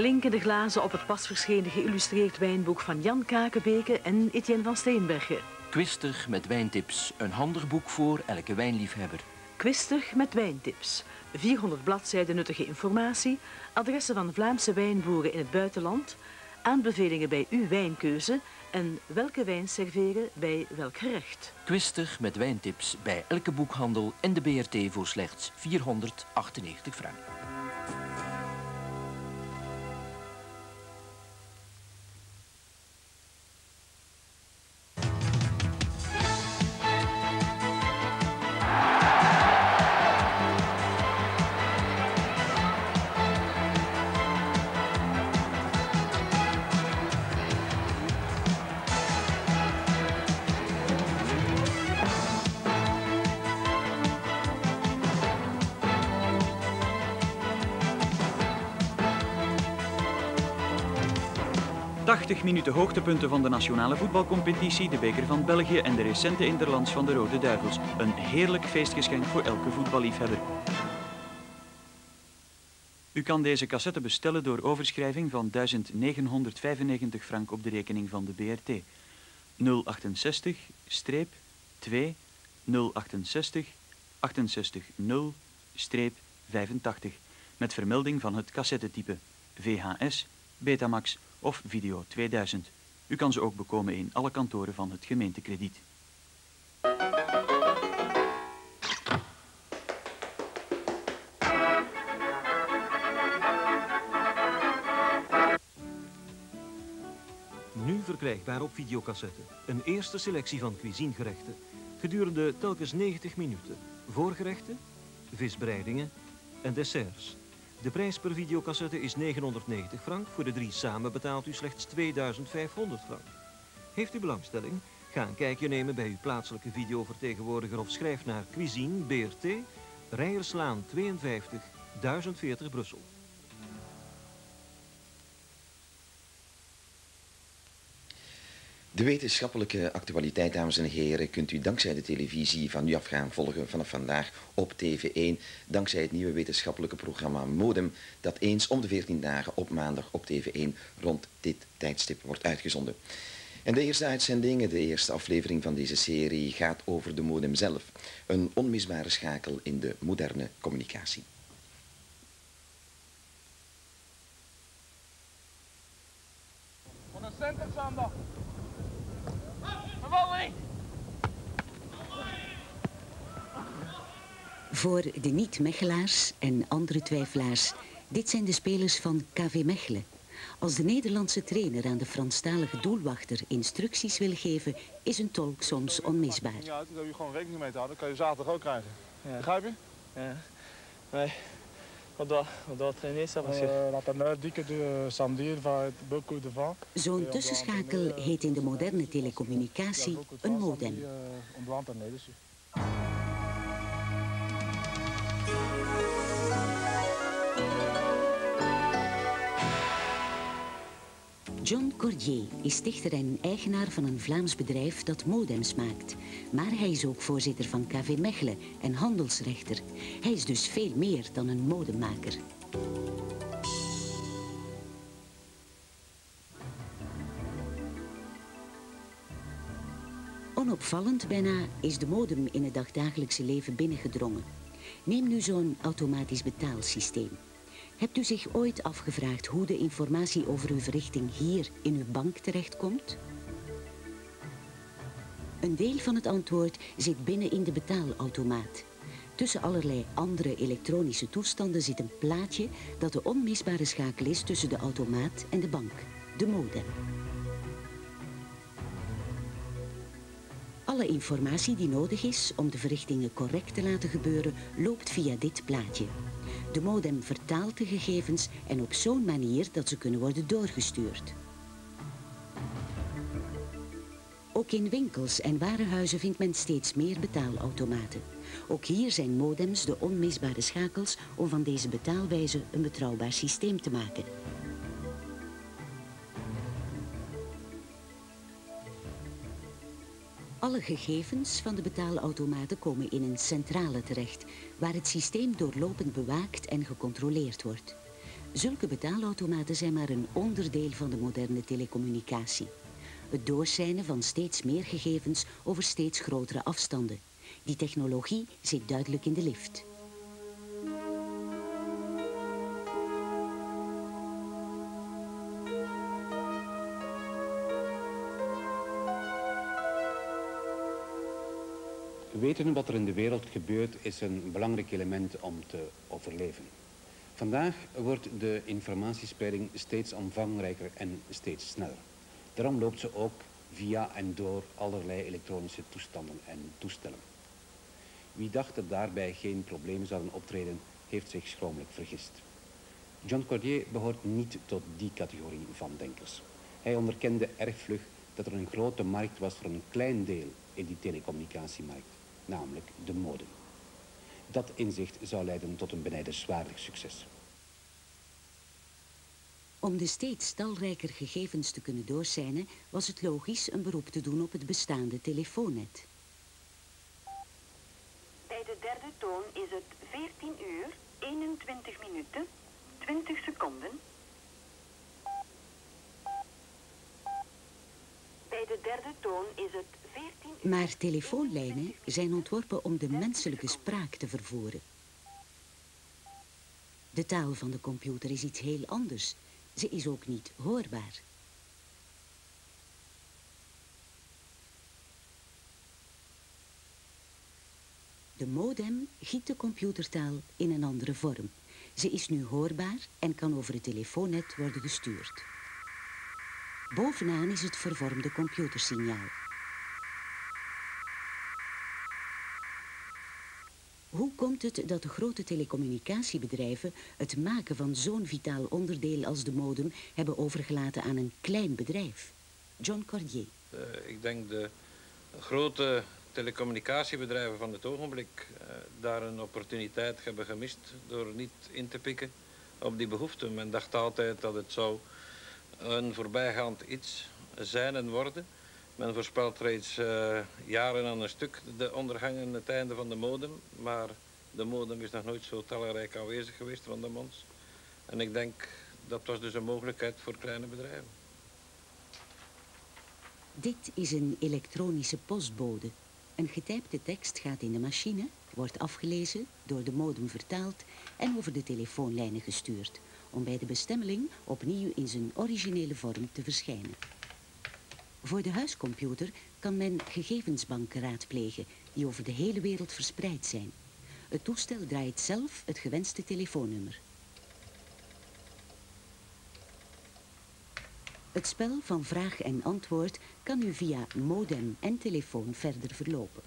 Klinkende glazen op het pas verschenen geïllustreerd wijnboek van Jan Kakenbeke en Etienne van Steenbergen. Kwistig met wijntips, een handig boek voor elke wijnliefhebber. Kwistig met wijntips. 400 bladzijden nuttige informatie, adressen van Vlaamse wijnboeren in het buitenland, aanbevelingen bij uw wijnkeuze en welke wijn serveren bij welk gerecht. Kwistig met wijntips bij elke boekhandel en de BRT voor slechts 498 frank. 80 minuten hoogtepunten van de nationale voetbalcompetitie, de beker van België en de recente interlands van de Rode Duivels. Een heerlijk feestgeschenk voor elke voetballiefhebber. U kan deze cassette bestellen door overschrijving van 1995 frank op de rekening van de BRT. 068 2 068 68 0 85 met vermelding van het cassettetype VHS, Betamax of Video 2000. U kan ze ook bekomen in alle kantoren van het gemeentekrediet. Nu verkrijgbaar op videocassette. Een eerste selectie van cuisinegerechten. Gedurende telkens 90 minuten. Voorgerechten, visbereidingen en desserts. De prijs per videocassette is 990 frank. Voor de drie samen betaalt u slechts 2500 frank. Heeft u belangstelling? Ga een kijkje nemen bij uw plaatselijke videovertegenwoordiger of schrijf naar Cuisine BRT, Rijerslaan 52, 1040 Brussel. De wetenschappelijke actualiteit, dames en heren, kunt u dankzij de televisie van nu af gaan volgen vanaf vandaag op TV1. Dankzij het nieuwe wetenschappelijke programma Modem, dat eens om de 14 dagen op maandag op TV1 rond dit tijdstip wordt uitgezonden. En de eerste uitzending, de eerste aflevering van deze serie, gaat over de modem zelf. Een onmisbare schakel in de moderne communicatie. Voor de niet-Mechelaars en andere twijfelaars, dit zijn de spelers van KV Mechelen. Als de Nederlandse trainer aan de Franstalige doelwachter instructies wil geven, is een tolk soms onmisbaar. Ja, daar heb je gewoon rekening mee te houden. Dat kan je zaterdag ook krijgen. Ja. Begrijp je? Ja. Nee. On doit, on doit trainer ça parce que... Zo'n tussenschakel heet in de moderne telecommunicatie een modem. On doit John Cordier is stichter en eigenaar van een Vlaams bedrijf dat modems maakt. Maar hij is ook voorzitter van KV Mechelen en handelsrechter. Hij is dus veel meer dan een modemmaker. Onopvallend bijna is de modem in het dagdagelijkse leven binnengedrongen. Neem nu zo'n automatisch betaalsysteem. Hebt u zich ooit afgevraagd hoe de informatie over uw verrichting hier in uw bank terechtkomt? Een deel van het antwoord zit binnen in de betaalautomaat. Tussen allerlei andere elektronische toestanden zit een plaatje dat de onmisbare schakel is tussen de automaat en de bank, de modem. Alle informatie die nodig is om de verrichtingen correct te laten gebeuren, loopt via dit plaatje. De modem vertaalt de gegevens en op zo'n manier dat ze kunnen worden doorgestuurd. Ook in winkels en warenhuizen vindt men steeds meer betaalautomaten. Ook hier zijn modems de onmisbare schakels om van deze betaalwijze een betrouwbaar systeem te maken. Alle gegevens van de betaalautomaten komen in een centrale terecht, waar het systeem doorlopend bewaakt en gecontroleerd wordt. Zulke betaalautomaten zijn maar een onderdeel van de moderne telecommunicatie. Het doorsijnen van steeds meer gegevens over steeds grotere afstanden. Die technologie zit duidelijk in de lift. Weten wat er in de wereld gebeurt is een belangrijk element om te overleven. Vandaag wordt de informatiespreiding steeds omvangrijker en steeds sneller. Daarom loopt ze ook via en door allerlei elektronische toestanden en toestellen. Wie dacht dat daarbij geen problemen zouden optreden, heeft zich schromelijk vergist. John Cordier behoort niet tot die categorie van denkers. Hij onderkende erg vlug dat er een grote markt was voor een klein deel in die telecommunicatiemarkt, namelijk de modem. Dat inzicht zou leiden tot een benijdenswaardig succes. Om de steeds talrijker gegevens te kunnen doorzijnen, was het logisch een beroep te doen op het bestaande telefoonnet. Bij de derde toon is het 14 uur, 21 minuten, 20 seconden. Bij de derde toon is het 14 uur... Maar telefoonlijnen zijn ontworpen om de menselijke spraak te vervoeren. De taal van de computer is iets heel anders. Ze is ook niet hoorbaar. De modem giet de computertaal in een andere vorm. Ze is nu hoorbaar en kan over het telefoonnet worden gestuurd. Bovenaan is het vervormde computersignaal. Hoe komt het dat de grote telecommunicatiebedrijven het maken van zo'n vitaal onderdeel als de modem hebben overgelaten aan een klein bedrijf? John Cordier. Uh, ik denk de grote telecommunicatiebedrijven van het ogenblik uh, daar een opportuniteit hebben gemist door niet in te pikken op die behoefte. Men dacht altijd dat het zou een voorbijgaand iets zijn en worden. Men voorspelt reeds uh, jaren aan een stuk de ondergang en het einde van de modem. Maar de modem is nog nooit zo talrijk aanwezig geweest rondom ons. En ik denk dat was dus een mogelijkheid voor kleine bedrijven. Dit is een elektronische postbode. Een getypte tekst gaat in de machine, wordt afgelezen, door de modem vertaald en over de telefoonlijnen gestuurd, om bij de bestemmeling opnieuw in zijn originele vorm te verschijnen. Voor de huiscomputer kan men gegevensbanken raadplegen die over de hele wereld verspreid zijn. Het toestel draait zelf het gewenste telefoonnummer. Het spel van vraag en antwoord kan nu via modem en telefoon verder verlopen.